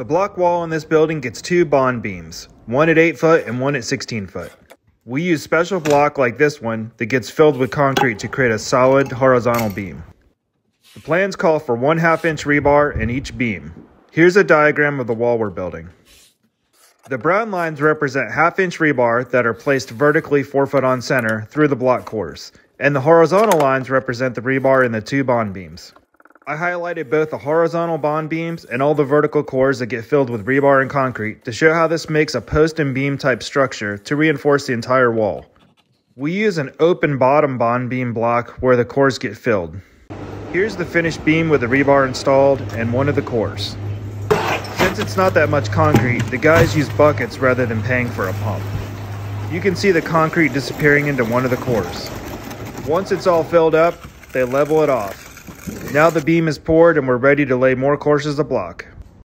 The block wall in this building gets two bond beams, one at 8 foot and one at 16 foot. We use special block like this one that gets filled with concrete to create a solid horizontal beam. The plans call for one half inch rebar in each beam. Here's a diagram of the wall we're building. The brown lines represent half inch rebar that are placed vertically 4 foot on center through the block cores, and the horizontal lines represent the rebar in the two bond beams. I highlighted both the horizontal bond beams and all the vertical cores that get filled with rebar and concrete to show how this makes a post and beam type structure to reinforce the entire wall. We use an open bottom bond beam block where the cores get filled. Here's the finished beam with the rebar installed and one of the cores. Since it's not that much concrete, the guys use buckets rather than paying for a pump. You can see the concrete disappearing into one of the cores. Once it's all filled up, they level it off. Now the beam is poured and we're ready to lay more courses of block.